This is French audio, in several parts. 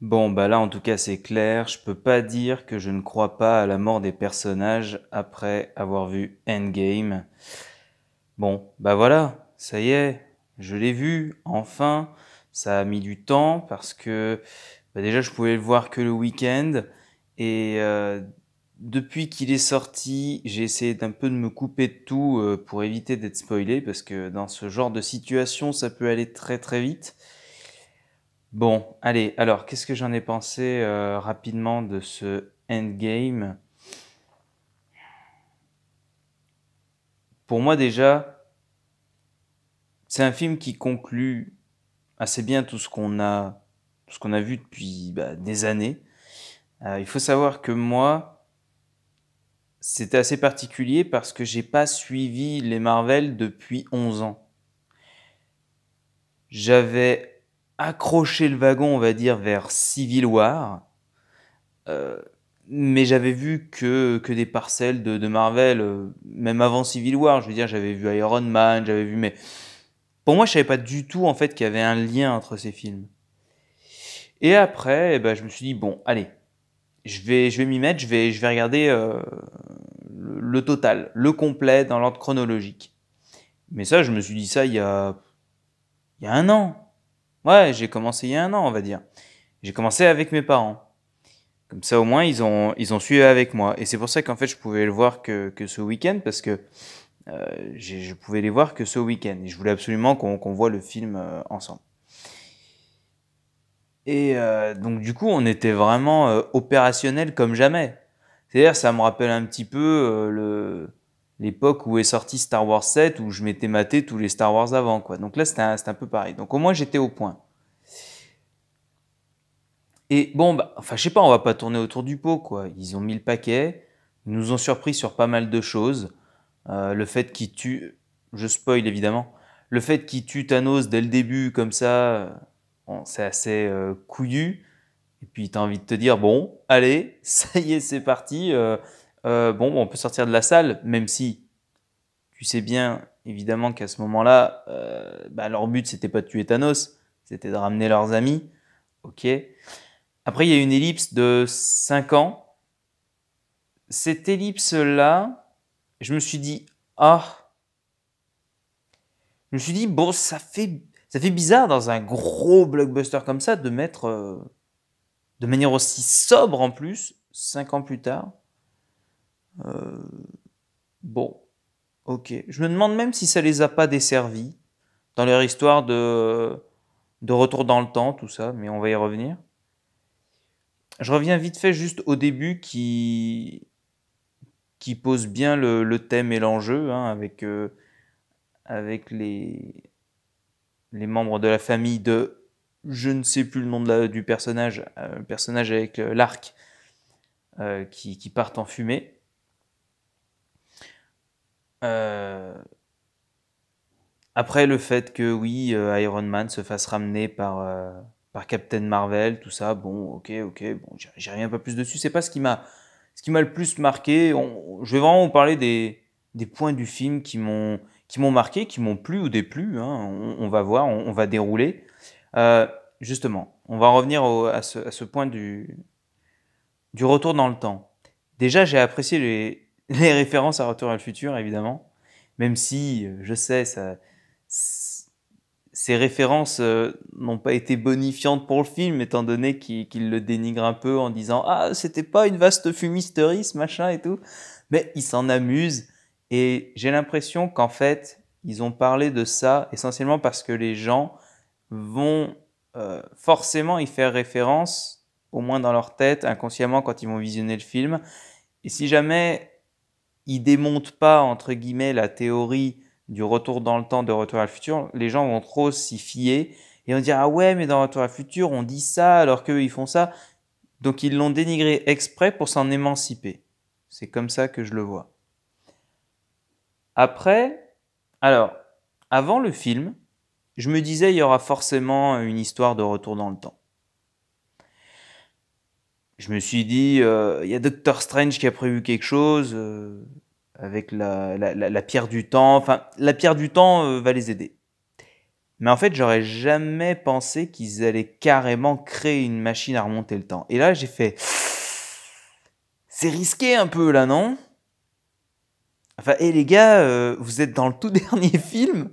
Bon, bah là en tout cas c'est clair, je peux pas dire que je ne crois pas à la mort des personnages après avoir vu Endgame. Bon, bah voilà, ça y est, je l'ai vu, enfin, ça a mis du temps parce que bah déjà je pouvais le voir que le week-end et euh, depuis qu'il est sorti, j'ai essayé d'un peu de me couper de tout euh, pour éviter d'être spoilé parce que dans ce genre de situation ça peut aller très très vite. Bon, allez, alors qu'est-ce que j'en ai pensé euh, rapidement de ce endgame? Pour moi déjà, c'est un film qui conclut assez bien tout ce qu'on a, ce qu'on a vu depuis bah, des années. Euh, il faut savoir que moi, c'était assez particulier parce que j'ai pas suivi les Marvel depuis 11 ans. J'avais accroché le wagon, on va dire, vers Civil War. Euh, mais j'avais vu que, que des parcelles de, Marvel, euh, même avant Civil War. Je veux dire, j'avais vu Iron Man, j'avais vu. Mais pour moi, je savais pas du tout en fait qu'il y avait un lien entre ces films. Et après, eh ben, je me suis dit bon, allez, je vais, je vais m'y mettre, je vais, je vais regarder euh, le, le, total, le complet dans l'ordre chronologique. Mais ça, je me suis dit ça il y a, il y a un an. Ouais, j'ai commencé il y a un an, on va dire. J'ai commencé avec mes parents. Comme ça, au moins, ils ont, ils ont suivi avec moi. Et c'est pour ça qu'en fait, je pouvais le voir que, que ce week-end, parce que euh, je pouvais les voir que ce week-end. Et je voulais absolument qu'on qu voit le film euh, ensemble. Et euh, donc, du coup, on était vraiment euh, opérationnel comme jamais. C'est-à-dire, ça me rappelle un petit peu euh, le l'époque où est sorti Star Wars 7 où je m'étais maté tous les Star Wars avant quoi. Donc là c'était un, un, peu pareil. Donc au moins j'étais au point. Et bon bah enfin je sais pas, on va pas tourner autour du pot quoi. Ils ont mis le paquet, ils nous ont surpris sur pas mal de choses. Euh, le fait qu'ils tuent, je spoil évidemment, le fait qu'ils tuent Thanos dès le début comme ça, bon, c'est assez euh, couillu. Et puis tu as envie de te dire bon, allez, ça y est, c'est parti. Euh, euh, bon, on peut sortir de la salle, même si tu sais bien, évidemment, qu'à ce moment-là, euh, bah, leur but, c'était pas de tuer Thanos, c'était de ramener leurs amis. Ok. Après, il y a une ellipse de 5 ans. Cette ellipse-là, je me suis dit, ah, je me suis dit, bon, ça fait, ça fait bizarre dans un gros blockbuster comme ça de mettre, euh, de manière aussi sobre en plus, 5 ans plus tard, euh, bon, ok. Je me demande même si ça les a pas desservis dans leur histoire de, de retour dans le temps, tout ça, mais on va y revenir. Je reviens vite fait juste au début qui, qui pose bien le, thème et l'enjeu hein, avec, euh, avec les, les membres de la famille de je ne sais plus le nom du personnage, euh, personnage avec euh, l'arc qui, qui partent en fumée. Euh, après le fait que oui, euh, Iron Man se fasse ramener par, euh, par Captain Marvel, tout ça, bon, ok, ok, bon, j'ai rien pas plus dessus. C'est pas ce qui m'a ce qui m'a le plus marqué. Je vais vraiment vous parler des, des points du film qui m'ont qui m'ont marqué, qui m'ont plu ou déplu. Hein. On, va voir, on, va dérouler. Justement, on va revenir à, ce, à ce point du du retour dans le temps. Déjà, j'ai apprécié les, les références à Retour à le futur, évidemment, même si, euh, je sais, ça, ces références euh, n'ont pas été bonifiantes pour le film, étant donné qu'il qu le dénigre un peu en disant Ah, c'était pas une vaste fumisterie, ce machin et tout. Mais ils s'en amusent. Et j'ai l'impression qu'en fait, ils ont parlé de ça essentiellement parce que les gens vont euh, forcément y faire référence, au moins dans leur tête, inconsciemment, quand ils vont visionner le film. Et si jamais il démonte pas entre guillemets la théorie du retour dans le temps de Retour à le futur, les gens vont trop s'y fier et vont dire ah ouais mais dans Retour à le futur on dit ça alors qu'eux ils font ça. Donc ils l'ont dénigré exprès pour s'en émanciper. C'est comme ça que je le vois. Après, alors, avant le film, je me disais il y aura forcément une histoire de retour dans le temps je me suis dit, euh, il y a Doctor Strange qui a prévu quelque chose euh, avec la, pierre du temps. Enfin, la pierre du temps euh, va les aider. Mais en fait, j'aurais jamais pensé qu'ils allaient carrément créer une machine à remonter le temps. Et là, j'ai fait. C'est risqué un peu là, non? Enfin, et les gars, vous êtes dans le tout dernier film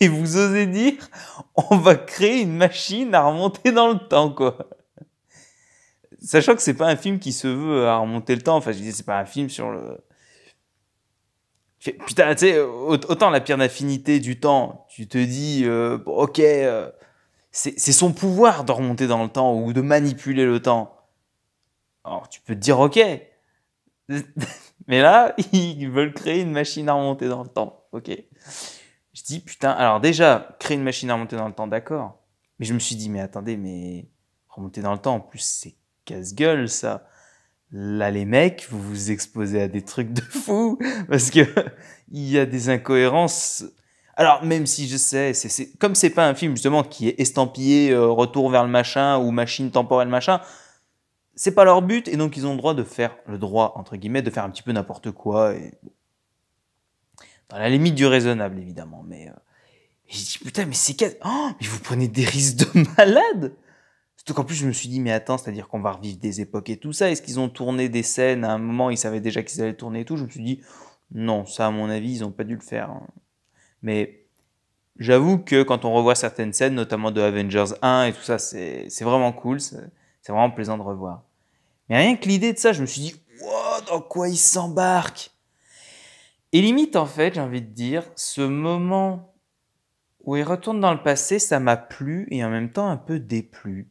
et vous osez dire on va créer une machine à remonter dans le temps, quoi. Sachant que c'est pas un film qui se veut à remonter le temps. Enfin, je disais, c'est pas un film sur le. Putain, tu sais, autant la pierre d'affinité du temps, tu te dis, euh, ok, euh, c'est son pouvoir de remonter dans le temps ou de manipuler le temps. Alors, tu peux te dire, ok. Mais là, ils veulent créer une machine à remonter dans le temps. Ok. Je dis, putain, alors déjà, créer une machine à remonter dans le temps, d'accord. Mais je me suis dit, mais attendez, mais remonter dans le temps, en plus, c'est casse-gueule, ça. Là, les mecs, vous vous exposez à des trucs de fou, parce que il y a des incohérences. Alors, même si je sais, c'est, comme c'est pas un film, justement, qui est estampillé euh, retour vers le machin ou machine temporelle machin, c'est pas leur but, et donc ils ont le droit de faire, le droit, entre guillemets, de faire un petit peu n'importe quoi, et... dans la limite du raisonnable, évidemment, mais... Euh... je dis, putain, mais c'est... Oh, mais vous prenez des risques de malade Surtout qu'en plus, je me suis dit, mais attends, c'est-à-dire qu'on va revivre des époques et tout ça, est-ce qu'ils ont tourné des scènes à un moment, ils savaient déjà qu'ils allaient tourner et tout? Je me suis dit, non, ça, à mon avis, ils n'ont pas dû le faire. Hein. Mais j'avoue que quand on revoit certaines scènes, notamment de Avengers 1 et tout ça, c'est vraiment cool, c'est vraiment plaisant de revoir. Mais rien que l'idée de ça, je me suis dit, wow, dans quoi il s'embarque Et limite, en fait, j'ai envie de dire, ce moment où il retourne dans le passé, ça m'a plu et en même temps un peu déplu.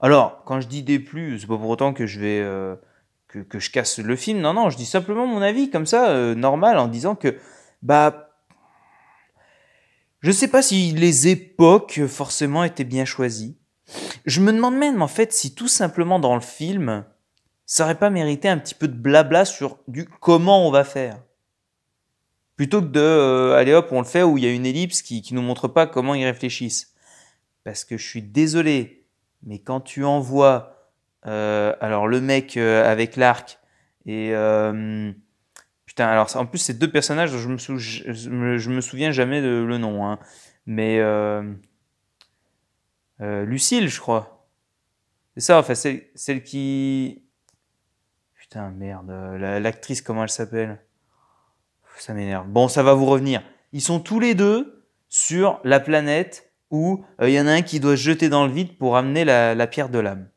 Alors, quand je dis déplu, c'est pas pour autant que je vais euh, que, que, je casse le film. Non, non, je dis simplement mon avis comme ça, euh, normal, en disant que bah je sais pas si les époques forcément étaient bien choisies. Je me demande même en fait si tout simplement dans le film, ça aurait pas mérité un petit peu de blabla sur du comment on va faire Plutôt que de, euh, allez hop, on le fait où il y a une ellipse qui, qui nous montre pas comment ils réfléchissent. Parce que je suis désolé, mais quand tu envoies, euh, alors le mec euh, avec l'arc et putain, alors en plus c'est deux personnages, je me, je, me, souviens jamais de le nom, hein, mais Lucille, je crois. C'est ça, enfin, c'est celle qui Putain, merde. L'actrice, comment elle s'appelle? Ça m'énerve. Bon, ça va vous revenir. Ils sont tous les deux sur la planète où euh, il y en a un qui doit se jeter dans le vide pour amener la, pierre de l'âme.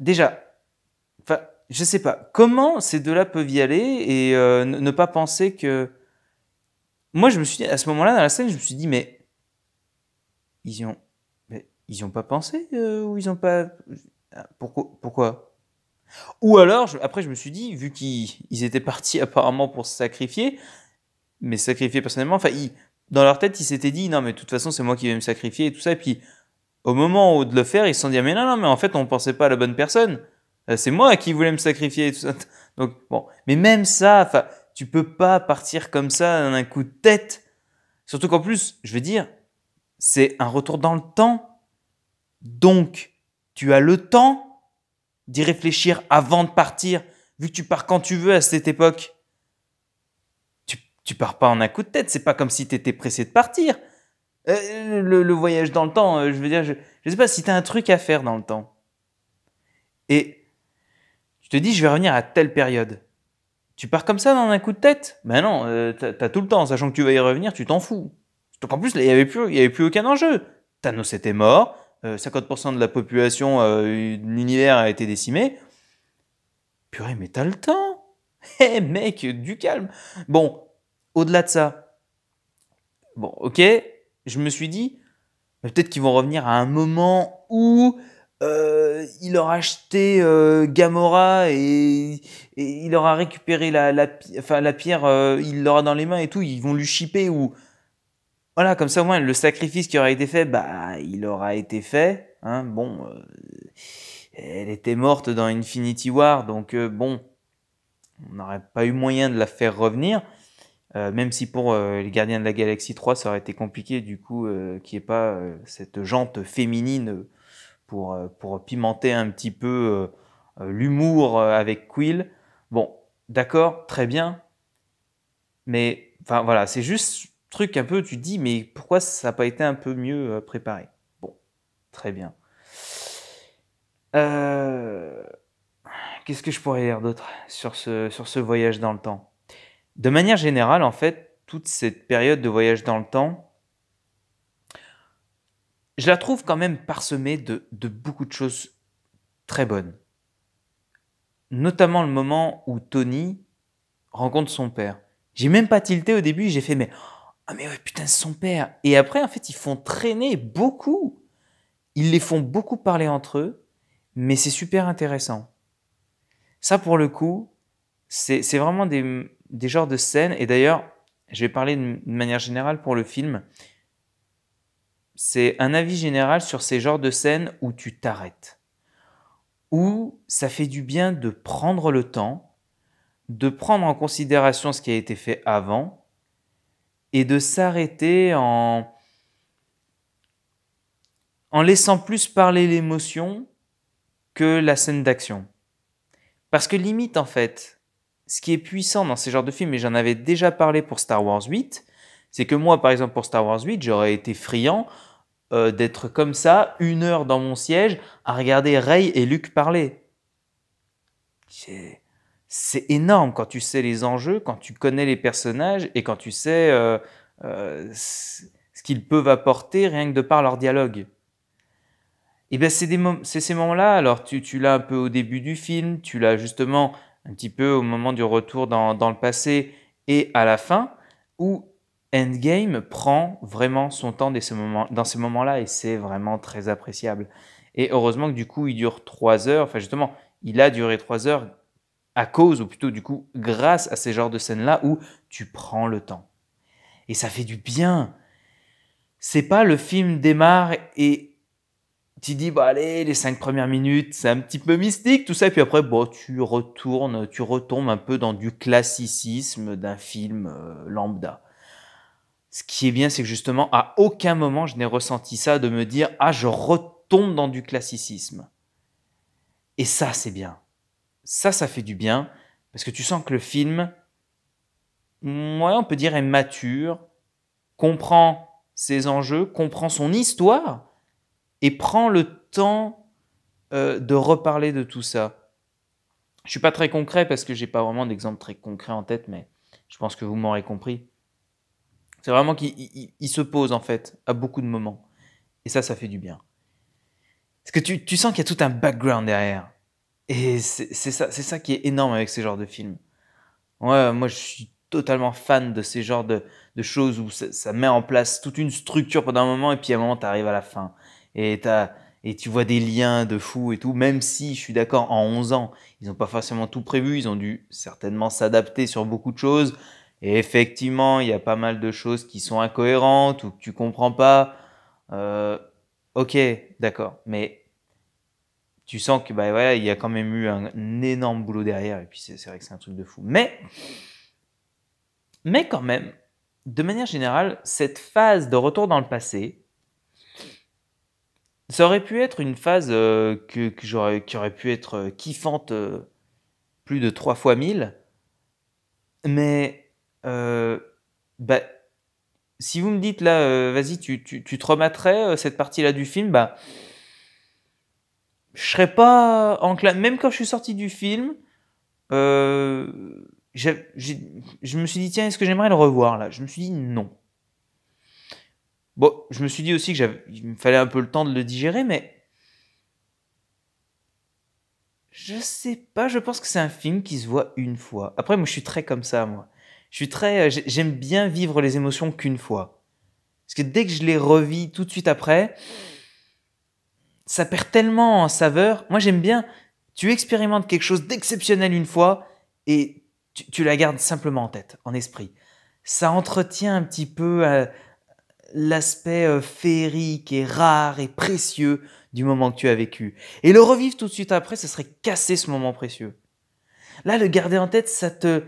Déjà, je sais pas, comment ces deux-là peuvent y aller et euh, ne pas penser que. Moi, je me suis dit, à ce moment-là, dans la scène, je me suis dit, mais. Ils y ont. Ils ont pas pensé euh, ou ils ont pas. Pourquoi, pourquoi? Ou alors, après, je me suis dit, vu qu'ils étaient partis apparemment pour se sacrifier, mais sacrifier personnellement, enfin, dans leur tête, ils s'étaient dit, non, mais de toute façon, c'est moi qui vais me sacrifier et tout ça. Et puis, au moment de le faire, ils se sont dit, mais non, non, mais en fait, on ne pensait pas à la bonne personne. Euh, c'est moi qui voulais me sacrifier et tout ça. Donc, bon. Mais même ça, enfin, tu peux pas partir comme ça d'un coup de tête. Surtout qu'en plus, je veux dire, c'est un retour dans le temps. Donc, tu as le temps d'y réfléchir avant de partir, vu que tu pars quand tu veux à cette époque. Tu, pars pas en un coup de tête, c'est pas comme si tu étais pressé de partir. Euh, le, voyage dans le temps, euh, je veux dire, je, je sais pas si tu as un truc à faire dans le temps. Et tu te dis, je vais revenir à telle période. Tu pars comme ça dans un coup de tête? Ben non, euh, tu as, tout le temps, sachant que tu vas y revenir, tu t'en fous. Donc en plus, il n'y avait, plus, plus aucun enjeu. Thanos était mort, 50% euh, de la population l'univers a été décimée. Purée, mais t'as le temps? Eh mec, du calme Bon, au-delà de ça, bon, ok, je me suis dit, peut-être qu'ils vont revenir à un moment où euh, il aura acheté Gamora et, il aura récupéré la, enfin, la pierre, il l'aura dans les mains et tout, ils vont lui shipper ou voilà, comme ça au moins le sacrifice qui aura été fait, bah il aura été fait. Hein, bon, euh, elle était morte dans Infinity War, donc euh, bon, on n'aurait pas eu moyen de la faire revenir. Euh, même si pour les Gardiens de la Galaxie 3, ça aurait été compliqué du coup qu'il n'y ait pas cette jante féminine pour, pour pimenter un petit peu l'humour avec Quill. Bon, d'accord, très bien. Mais Enfin voilà, c'est juste truc un peu, tu dis, mais pourquoi ça n'a pas été un peu mieux euh, préparé? Bon, très bien. Euh, qu'est-ce que je pourrais dire d'autre sur ce, sur ce voyage dans le temps? De manière générale, en fait, toute cette période de voyage dans le temps, je la trouve quand même parsemée de, beaucoup de choses très bonnes. Notamment le moment où Tony rencontre son père. J'ai même pas tilté au début, j'ai fait mais ah mais putain c'est son père. Et après en fait ils font traîner beaucoup. Ils les font beaucoup parler entre eux, mais c'est super intéressant. Ça pour le coup, c'est vraiment des, des genres de scènes. Et d'ailleurs, je vais parler de manière générale pour le film. C'est un avis général sur ces genres de scènes où tu t'arrêtes. Où ça fait du bien de prendre le temps de prendre en considération ce qui a été fait avant et de s'arrêter en, en laissant plus parler l'émotion que la scène d'action. Parce que limite, en fait, ce qui est puissant dans ces genres de films, et j'en avais déjà parlé pour Star Wars 8, c'est que moi, par exemple, pour Star Wars 8, j'aurais été friand euh, d'être comme ça, une heure dans mon siège, à regarder Rey et Luke parler c'est énorme quand tu sais les enjeux, quand tu connais les personnages et quand tu sais euh, euh, ce qu'ils peuvent apporter rien que de par leur dialogue. Et bien c'est ces moments-là, alors tu, tu l'as un peu au début du film, tu l'as justement un petit peu au moment du retour dans, dans le passé et à la fin, où Endgame prend vraiment son temps dans ces moments-là moments et c'est vraiment très appréciable. Et heureusement que du coup il dure trois heures, enfin justement il a duré trois heures à cause, ou plutôt du coup grâce à ces genres de scènes-là où tu prends le temps. Et ça fait du bien. C'est pas le film démarre et tu dis, bah allez, les cinq premières minutes, c'est un petit peu mystique, tout ça, et puis après, bon, tu retournes, tu retombes un peu dans du classicisme d'un film euh, lambda. Ce qui est bien, c'est que justement, à aucun moment, je n'ai ressenti ça de me dire, ah, je retombe dans du classicisme. Et ça, c'est bien ça, ça fait du bien, parce que tu sens que le film, moi, on peut dire, est mature, comprend ses enjeux, comprend son histoire, et prend le temps euh, de reparler de tout ça. Je suis pas très concret parce que j'ai pas vraiment d'exemple très concret en tête, mais je pense que vous m'aurez compris. C'est vraiment qu'il se pose en fait à beaucoup de moments. Et ça, ça fait du bien. Parce que tu, sens qu'il y a tout un background derrière. Et c'est ça, ça qui est énorme avec ces genres de films. Ouais, moi je suis totalement fan de ces genres de, de choses où ça, ça, met en place toute une structure pendant un moment et puis à un moment tu arrives à la fin. Et, et tu vois des liens de fou et tout, même si je suis d'accord, en 11 ans, ils n'ont pas forcément tout prévu, ils ont dû certainement s'adapter sur beaucoup de choses. Et effectivement, il y a pas mal de choses qui sont incohérentes ou que tu comprends pas. Euh, ok, d'accord. Mais tu sens que bah voilà, il y a quand même eu un, énorme boulot derrière et puis c'est vrai que c'est un truc de fou. Mais mais quand même, de manière générale, cette phase de retour dans le passé, ça aurait pu être une phase euh, que, j'aurais, qui aurait pu être euh, kiffante euh, plus de trois fois mille. Mais bah, si vous me dites là, vas-y, tu, te remettrais cette partie-là du film, bah je serais pas enclin. Même quand je suis sorti du film, je me suis dit, tiens, est-ce que j'aimerais le revoir là? Je me suis dit non. Bon, je me suis dit aussi que il me fallait un peu le temps de le digérer, mais je sais pas. Je pense que c'est un film qui se voit une fois. Après, moi, je suis très comme ça, moi. Je suis très, euh, j'aime bien vivre les émotions qu'une fois. Parce que dès que je les revis tout de suite après, ça perd tellement en saveur. Moi, j'aime bien, tu expérimentes quelque chose d'exceptionnel une fois et tu, la gardes simplement en tête, en esprit. Ça entretient un petit peu euh, l'aspect euh, féerique et rare et précieux du moment que tu as vécu. Et le revivre tout de suite après, ce serait casser ce moment précieux. Là, le garder en tête, ça te,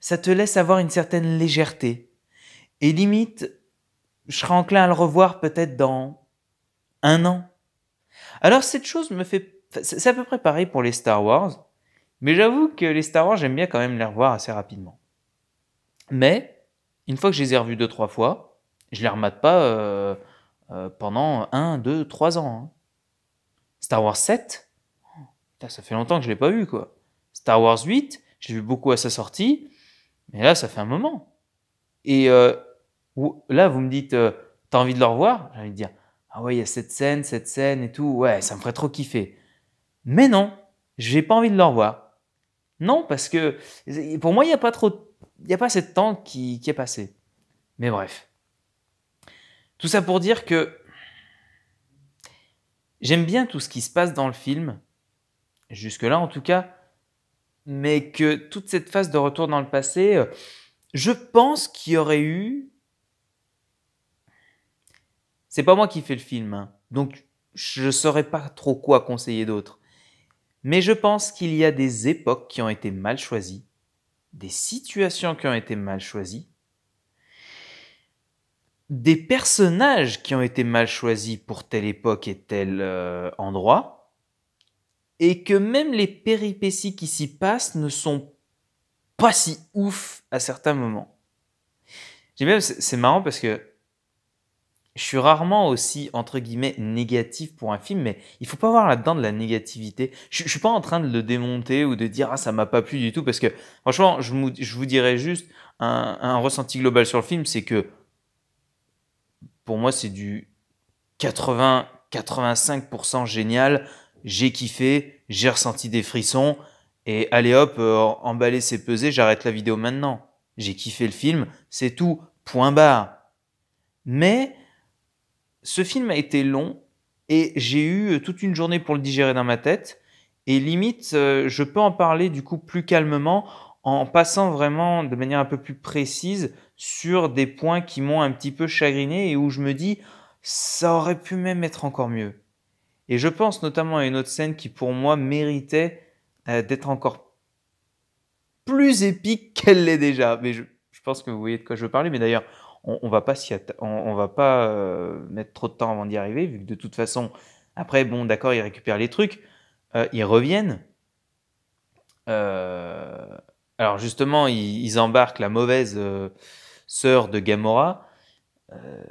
ça te laisse avoir une certaine légèreté. Et limite, je serais enclin à le revoir peut-être dans un an, alors cette chose me fait... C'est à peu près pareil pour les Star Wars, mais j'avoue que les Star Wars, j'aime bien quand même les revoir assez rapidement. Mais une fois que je les ai revus deux, trois fois, je les remate pas euh, euh, pendant un, deux, trois ans. hein. Star Wars 7, putain, ça fait longtemps que je l'ai pas vu, quoi. Star Wars 8, je l'ai vu beaucoup à sa sortie, mais là, ça fait un moment. Et euh, là, vous me dites, euh, t'as envie de le revoir? J'ai envie de dire, ah ouais, il y a cette scène, cette scène et tout, ouais, ça me ferait trop kiffer. Mais non, j'ai pas envie de le revoir. Non, parce que pour moi, il n'y a pas trop, il n'y a pas de temps qui, qui est passé. Mais bref. Tout ça pour dire que j'aime bien tout ce qui se passe dans le film, jusque-là en tout cas, mais que toute cette phase de retour dans le passé, euh, je pense qu'il y aurait eu. C'est pas moi qui fais le film, hein, donc je saurais pas trop quoi conseiller d'autre. Mais je pense qu'il y a des époques qui ont été mal choisies, des situations qui ont été mal choisies, des personnages qui ont été mal choisis pour telle époque et tel euh, endroit, et que même les péripéties qui s'y passent ne sont pas si ouf à certains moments. J'aime bien, c'est marrant parce que je suis rarement aussi, entre guillemets, négatif pour un film, mais il faut pas voir là-dedans de la négativité. Je, je suis pas en train de le démonter ou de dire ah ça m'a pas plu du tout parce que franchement, je, je vous dirais juste un ressenti global sur le film, c'est que pour moi c'est du 80-85% génial. J'ai kiffé, j'ai ressenti des frissons et allez hop, euh, emballer c'est pesé, j'arrête la vidéo maintenant. J'ai kiffé le film, c'est tout, point barre. Mais ce film a été long et j'ai eu euh, toute une journée pour le digérer dans ma tête. Et limite, euh, je peux en parler du coup plus calmement en passant vraiment de manière un peu plus précise sur des points qui m'ont un petit peu chagriné et où je me dis ça aurait pu même être encore mieux. Et je pense notamment à une autre scène qui pour moi méritait euh, d'être encore plus épique qu'elle l'est déjà. Mais je, je pense que vous voyez de quoi je veux parler. Mais d'ailleurs, on, on va pas on, va pas euh, mettre trop de temps avant d'y arriver, vu que de toute façon, après, bon, d'accord, ils récupèrent les trucs, euh, ils reviennent. Alors justement, ils, embarquent la mauvaise sœur de Gamora. Euh,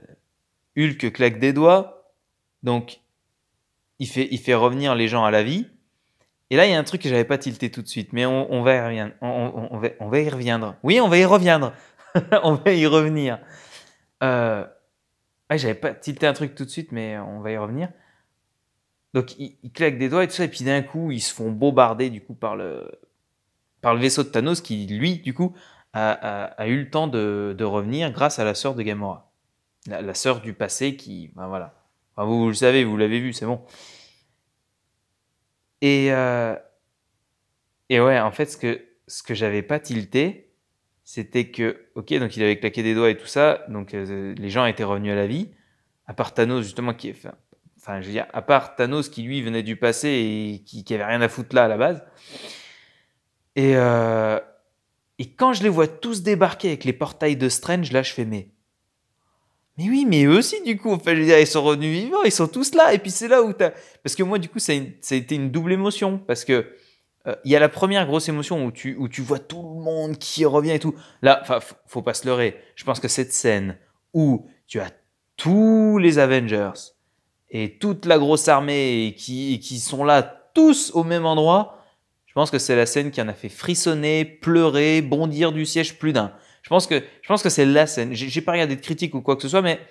Hulk claque des doigts, donc il fait, il revenir les gens à la vie. Et là, il y a un truc que j'avais pas tilté tout de suite, mais on, va y reviendre. On, va, y reviendre. Oui, on va y reviendre. on va y revenir. Euh, ouais, j'avais pas tilté un truc tout de suite, mais on va y revenir. Donc, ils, ils claquent des doigts et tout ça, et puis d'un coup, ils se font bombarder du coup par le, par le vaisseau de Thanos qui, lui, du coup, a, a- eu le temps de, de revenir grâce à la sœur de Gamora. La, la sœur du passé qui, ben voilà. Vous, vous le savez, vous l'avez vu, c'est bon. Et, euh, et ouais, en fait, ce que, ce que j'avais pas tilté, c'était que, ok, donc il avait claqué des doigts et tout ça, donc euh, les gens étaient revenus à la vie, à part Thanos, justement, qui est. Enfin, enfin, je veux dire, à part Thanos qui, lui, venait du passé et qui, qui avait rien à foutre là à la base. Et, euh, et quand je les vois tous débarquer avec les portails de Strange, là, je fais, mais. Mais oui, mais eux aussi, du coup, enfin, je veux ils sont revenus vivants, ils sont tous là. Et puis c'est là où t'as. Parce que moi, du coup, ça a, une- été une double émotion. Parce que euh, il y a la première grosse émotion où tu, où tu vois tout le monde qui revient et tout. Là, enfin, f- faut pas se leurrer. Je pense que cette scène où tu as tous les Avengers et toute la grosse armée qui, qui sont là tous au même endroit, je pense que c'est la scène qui en a fait frissonner, pleurer, bondir du siège plus d'un. Je pense que, je pense que c'est la scène. J'ai pas regardé de critique ou quoi que ce soit, mais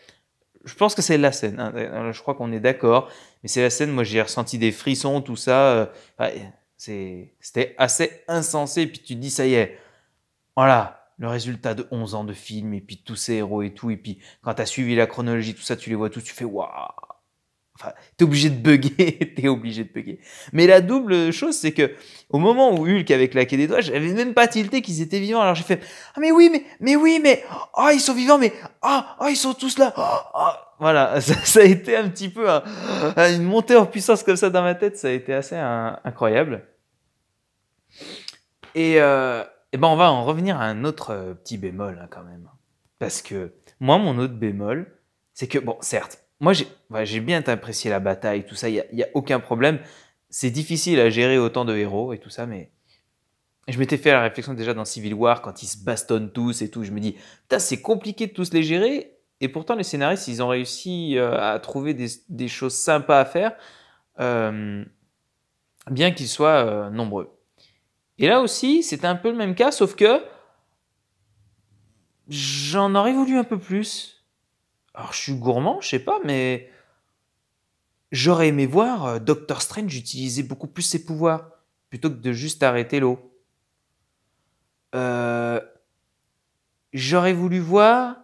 je pense que c'est la scène. hein. Euh, Je crois qu'on est d'accord. Mais c'est la scène, moi j'ai ressenti des frissons, tout ça. euh, ouais, c'est- C'était assez insensé. Puis tu te dis, ça y est, voilà, le résultat de 11 ans de film, et puis tous ces héros et tout. Et puis quand tu as suivi la chronologie, tout ça, tu les vois tous, tu fais waouh. Enfin, t'es obligé de bugger, t'es obligé de bugger. Mais la double chose, c'est que au moment où Hulk avait claqué des doigts, j'avais même pas tilté qu'ils étaient vivants. Alors j'ai fait ah mais oui, mais mais oui, mais ah ils sont vivants, mais ah ah ils sont tous là. Ah, ah. Voilà, ça, a été un petit peu un- un- une montée en puissance comme ça dans ma tête, ça a été assez incroyable. Et, euh, eh ben on va en revenir à un autre euh, petit bémol hein, quand même, parce que moi mon autre bémol, c'est que bon certes, moi j'ai bien apprécié la bataille, tout ça, il y a, il y a aucun problème. C'est difficile à gérer autant de héros et tout ça, mais je m'étais fait la réflexion déjà dans Civil War quand ils se bastonnent tous et tout. Je me dis, c'est compliqué de tous les gérer. Et pourtant, les scénaristes, ils ont réussi euh, à trouver des, choses sympas à faire, euh, bien qu'ils soient euh, nombreux. Et là aussi, c'était un peu le même cas, sauf que j'en aurais voulu un peu plus. Alors, je suis gourmand, je sais pas, mais j'aurais aimé voir Doctor Strange utiliser beaucoup plus ses pouvoirs plutôt que de juste arrêter l'eau. j'aurais voulu voir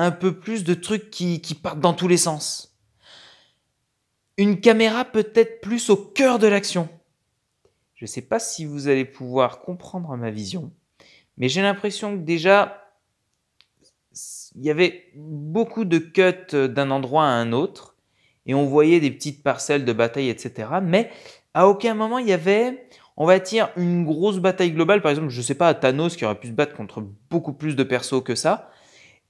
un peu plus de trucs qui, partent dans tous les sens. Une caméra peut-être plus au cœur de l'action. Je ne sais pas si vous allez pouvoir comprendre ma vision, mais j'ai l'impression que déjà, il y avait beaucoup de cuts d'un endroit à un autre, et on voyait des petites parcelles de bataille, etc. Mais à aucun moment il y avait, on va dire, une grosse bataille globale. Par exemple, je ne sais pas, Thanos qui aurait pu se battre contre beaucoup plus de persos que ça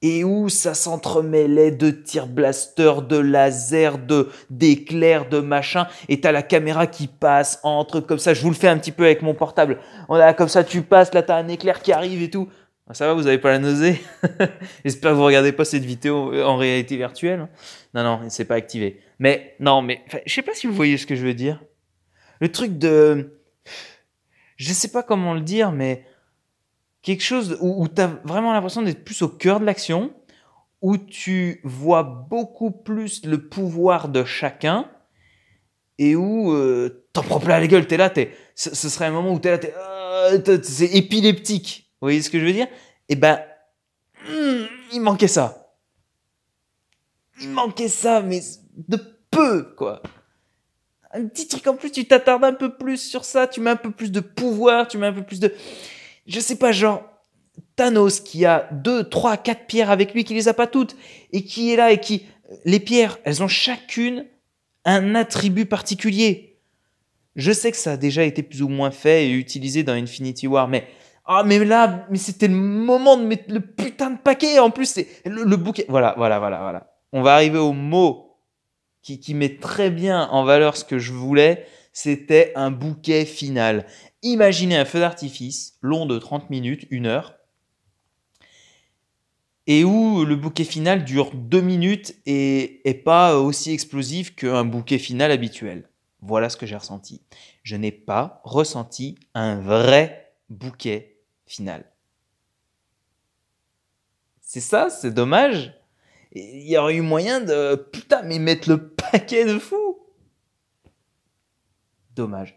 et où ça s'entremêlait de tirs blaster, de lasers, de d'éclairs, de machin, et t'as la caméra qui passe entre comme ça. Je vous le fais un petit peu avec mon portable. On a comme ça, tu passes, là t'as un éclair qui arrive et tout. Ah, ça va, vous avez pas la nausée J'espère que vous regardez pas cette vidéo en réalité virtuelle. Non, non, c'est pas activé. Mais non, mais je sais pas si vous voyez ce que je veux dire. Le truc de, je sais pas comment le dire, mais quelque chose où, tu as vraiment l'impression d'être plus au cœur de l'action, où tu vois beaucoup plus le pouvoir de chacun et où euh, t'en prends plein la gueule, t'es là, es, ce, serait un moment où t'es là, t'es, euh, c'est épileptique. Vous voyez ce que je veux dire? Eh ben, hmm, il manquait ça. Il manquait ça, mais de peu, quoi. Un petit truc en plus, tu t'attardes un peu plus sur ça, tu mets un peu plus de pouvoir, tu mets un peu plus de je sais pas, genre Thanos qui a deux, trois, quatre pierres avec lui, qui les a pas toutes, et qui est là et qui. Les pierres, elles ont chacune un attribut particulier. Je sais que ça a déjà été plus ou moins fait et utilisé dans Infinity War, mais. Ah, mais là, c'était le moment de mettre le putain de paquet. En plus, le, bouquet. Voilà, voilà, voilà, voilà. On va arriver au mot qui, qui met très bien en valeur ce que je voulais. C'était un bouquet final. Imaginez un feu d'artifice long de 30 minutes, une heure, et où le bouquet final dure deux minutes et est pas aussi explosif qu'un bouquet final habituel. Voilà ce que j'ai ressenti. Je n'ai pas ressenti un vrai bouquet final. C'est ça, c'est dommage. Il y aurait eu moyen de putain mais mettre le paquet de fou. Dommage.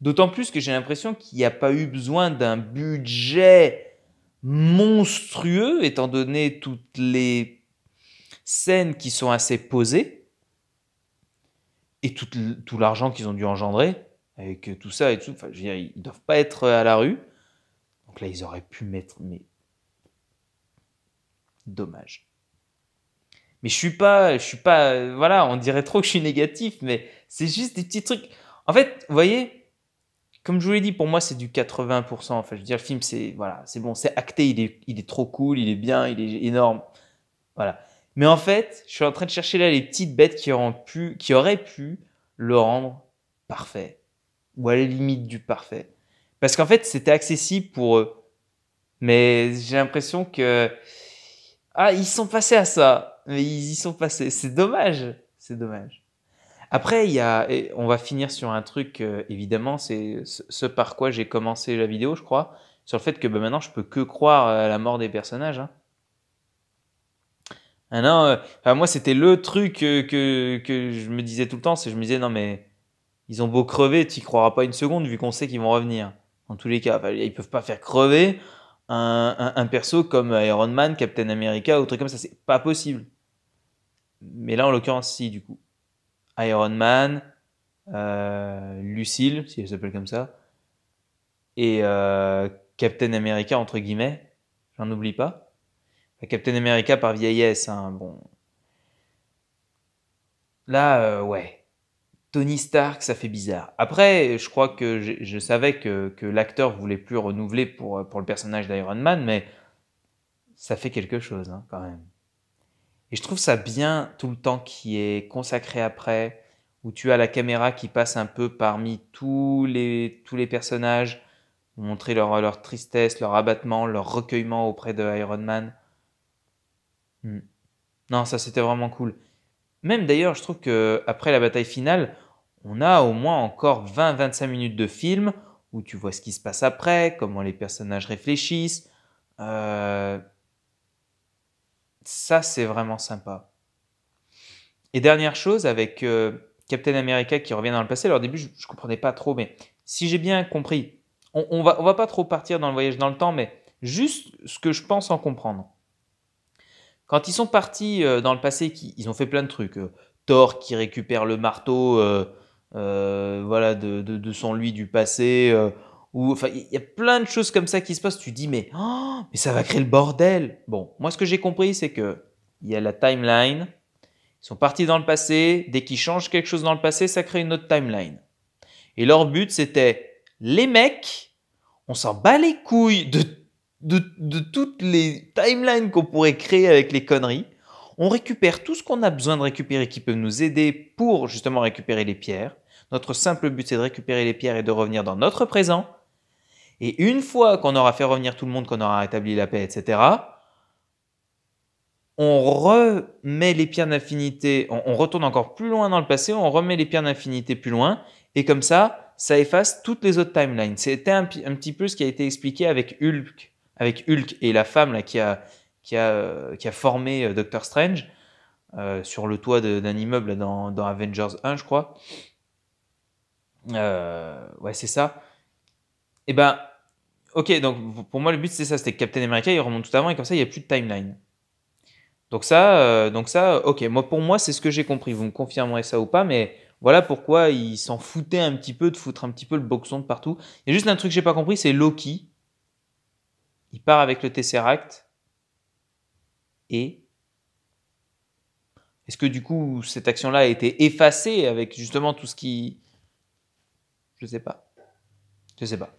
D'autant plus que j'ai l'impression qu'il n'y a pas eu besoin d'un budget monstrueux, étant donné toutes les scènes qui sont assez posées et tout, tout l'argent qu'ils ont dû engendrer avec tout ça et tout. Enfin, je veux dire, ils ne doivent pas être à la rue. Donc là, ils auraient pu mettre. Mais. Dommage. Mais je suis pas. Je suis pas. Voilà, on dirait trop que je suis négatif, mais c'est juste des petits trucs. En fait, vous voyez, comme je vous l'ai dit, pour moi, c'est du 80%. Enfin, je veux dire, le film, c'est voilà, c'est bon, c'est acté, il est, il est trop cool, il est bien, il est énorme. Voilà. Mais en fait, je suis en train de chercher là les petites bêtes qui, auraient pu, qui auraient pu le rendre parfait. Ou à la limite du parfait. Parce qu'en fait, c'était accessible pour eux. Mais j'ai l'impression que. Ah, ils sont passés à ça. Mais ils y sont passés. C'est dommage. C'est dommage. Après, il y a, on va finir sur un truc, euh, évidemment, c'est ce par quoi j'ai commencé la vidéo, je crois, sur le fait que ben, maintenant je peux que croire à la mort des personnages. Hein. Ah non, euh, moi c'était le truc que, que, je me disais tout le temps, c'est je me disais non mais ils ont beau crever, tu y croiras pas une seconde vu qu'on sait qu'ils vont revenir. En tous les cas, enfin, ils peuvent pas faire crever un, perso comme Iron Man, Captain America ou truc comme ça, c'est pas possible. Mais là en l'occurrence si du coup. Iron Man, euh, Lucille, si elle s'appelle comme ça, et euh, Captain America, entre guillemets, j'en oublie pas. Captain America par vieillesse, hein, bon. Là, euh, ouais. Tony Stark, ça fait bizarre. Après, je crois que je, savais que, que l'acteur voulait plus renouveler pour, pour le personnage d'Iron Man, mais ça fait quelque chose hein, quand même. Et je trouve ça bien tout le temps qui est consacré après, où tu as la caméra qui passe un peu parmi tous les, tous les personnages montrer leur, leur tristesse, leur abattement, leur recueillement auprès de Iron Man. Hmm. Non, ça c'était vraiment cool. Même d'ailleurs, je trouve que après la bataille finale, on a au moins encore 20-25 minutes de film où tu vois ce qui se passe après, comment les personnages réfléchissent. Euh, ça, c'est vraiment sympa. Et dernière chose, avec euh, Captain America qui revient dans le passé, alors au début, je ne comprenais pas trop, mais si j'ai bien compris, on, on, va, pas trop partir dans le voyage dans le temps, mais juste ce que je pense en comprendre. Quand ils sont partis euh, dans le passé, ils ont fait plein de trucs. Thor qui récupère le marteau voilà, de, son lui du passé. Euh, ou enfin, il y a plein de choses comme ça qui se passent. Tu dis, mais, oh, mais ça va créer le bordel. Bon, moi, ce que j'ai compris, c'est que il y a la timeline. Ils sont partis dans le passé. Dès qu'ils changent quelque chose dans le passé, ça crée une autre timeline. Et leur but, c'était les mecs, on s'en bat les couilles de, de, de toutes les timelines qu'on pourrait créer avec les conneries. On récupère tout ce qu'on a besoin de récupérer qui peut nous aider pour justement récupérer les pierres. Notre simple but, c'est de récupérer les pierres et de revenir dans notre présent. Et une fois qu'on aura fait revenir tout le monde, qu'on aura rétabli la paix, etc., on remet les pierres d'infinité, on, retourne encore plus loin dans le passé, on remet les pierres d'infinité plus loin, et comme ça, ça efface toutes les autres timelines. C'était un, petit peu ce qui a été expliqué avec Hulk, avec Hulk et la femme là, qui, a, qui, a, qui a formé euh, Doctor Strange euh, sur le toit d'un immeuble dans, Avengers 1, je crois. Euh, ouais, c'est ça. Et eh ben, ok, donc pour moi, le but c'est ça c'était que Captain America il remonte tout avant et comme ça il n'y a plus de timeline. Donc ça, euh, donc ça, ok, moi pour moi c'est ce que j'ai compris. Vous me confirmerez ça ou pas, mais voilà pourquoi il s'en foutait un petit peu de foutre un petit peu le boxon de partout. Il y a juste un truc que j'ai pas compris, c'est Loki. Il part avec le Tesseract et est-ce que du coup cette action-là a été effacée avec justement tout ce qui je sais pas. Je sais pas.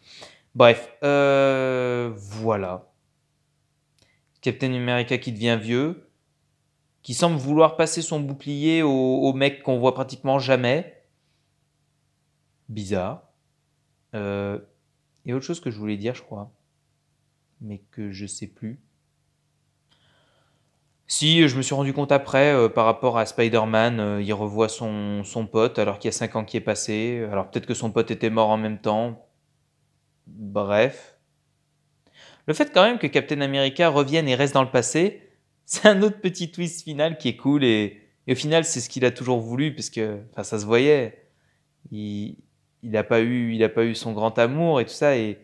Bref, euh, voilà. Captain America qui devient vieux, qui semble vouloir passer son bouclier au, mec qu'on voit pratiquement jamais. Bizarre. Euh, et autre chose que je voulais dire, je crois, mais que je sais plus. Si, je me suis rendu compte après, euh, par rapport à Spider-Man, euh, il revoit son, son pote alors qu'il y a 5 ans qui est passé. Alors peut-être que son pote était mort en même temps. Bref. Le fait quand même que Captain America revienne et reste dans le passé, c'est un autre petit twist final qui est cool et, au final c'est ce qu'il a toujours voulu parce que enfin, ça se voyait. Il n'a pas, eu, il pas eu son grand amour et tout ça et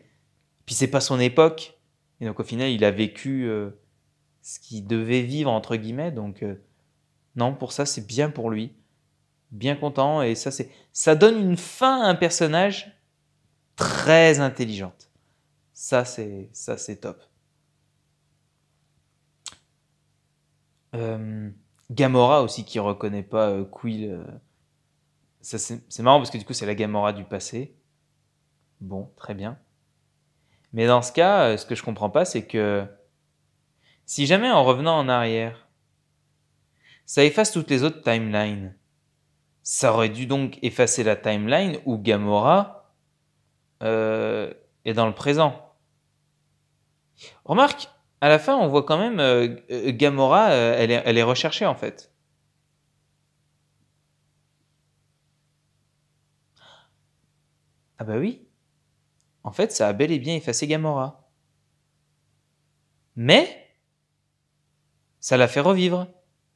puis c'est pas son époque. Et donc au final il a vécu... Euh, ce qu'il devait vivre, entre guillemets. Donc, euh, non, pour ça, c'est bien pour lui. Bien content. Et ça, c'est, ça donne une fin à un personnage très intelligente. Ça, c'est, ça, c'est top. Euh, Gamora aussi qui reconnaît pas euh, Quill. ça, c'est, marrant parce que du coup, c'est la Gamora du passé. Bon, très bien. Mais dans ce cas, ce que je comprends pas, c'est que si jamais en revenant en arrière, ça efface toutes les autres timelines, ça aurait dû donc effacer la timeline où Gamora euh, est dans le présent. Remarque, à la fin, on voit quand même euh, euh, Gamora, elle, est, elle est recherchée en fait. Ah bah oui. En fait, ça a bel et bien effacé Gamora. Mais ça la fait revivre.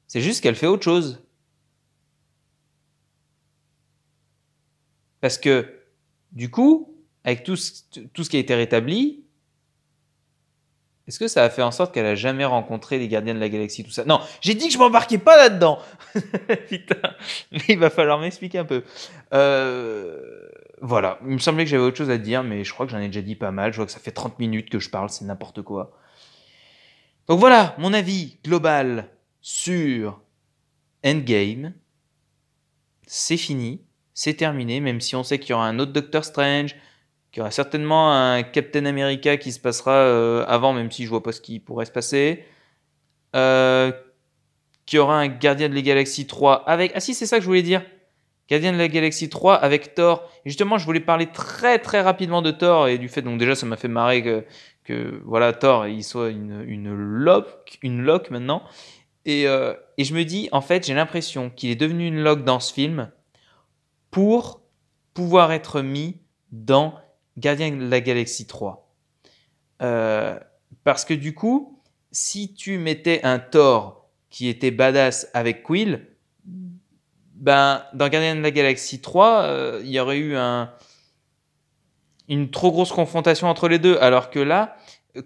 C'est juste qu'elle fait autre chose. Parce que, du coup, avec tout ce, tout ce qui a été rétabli, est-ce que ça a fait en sorte qu'elle a jamais rencontré les gardiens de la galaxie, tout ça? Non, j'ai dit que je m'embarquais pas là-dedans. Putain, mais il va falloir m'expliquer un peu. Euh, voilà, il me semblait que j'avais autre chose à dire, mais je crois que j'en ai déjà dit pas mal. Je vois que ça fait 30 minutes que je parle, c'est n'importe quoi. Donc voilà mon avis global sur Endgame. C'est fini, c'est terminé, même si on sait qu'il y aura un autre Doctor Strange, qu'il y aura certainement un Captain America qui se passera euh, avant, même si je vois pas ce qui pourrait se passer. Euh, qu'il y aura un Gardien de la Galaxie 3 avec... Ah si, c'est ça que je voulais dire. Gardien de la Galaxie 3 avec Thor. Et justement, je voulais parler très très rapidement de Thor et du fait, donc déjà, ça m'a fait marrer que, que voilà, Thor, il soit une, une lock, une maintenant. Et, euh, et je me dis, en fait, j'ai l'impression qu'il est devenu une lock dans ce film pour pouvoir être mis dans Gardien de la Galaxie 3. Euh, parce que du coup, si tu mettais un Thor qui était badass avec Quill, ben, dans Gardien de la Galaxie 3, euh, il y aurait eu un, une trop grosse confrontation entre les deux. Alors que là,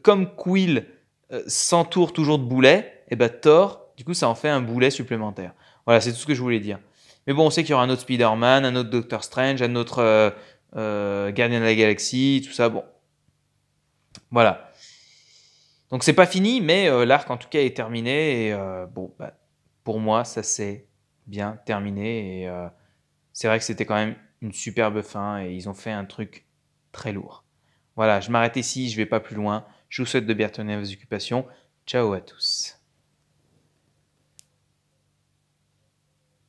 comme Quill euh, s'entoure toujours de boulets, et ben Thor, du coup, ça en fait un boulet supplémentaire. Voilà, c'est tout ce que je voulais dire. Mais bon, on sait qu'il y aura un autre Spider-Man, un autre Doctor Strange, un autre euh, Gardien de la Galaxie, tout ça. Bon, voilà. Donc c'est pas fini, mais l'arc en tout cas est terminé. Et bon, bah, pour moi, ça c'est bien terminé. Et euh, c'est vrai que c'était quand même une superbe fin et ils ont fait un truc très lourd. Voilà, je m'arrête ici, je vais pas plus loin. Je vous souhaite de bien tenir vos occupations. Ciao à tous.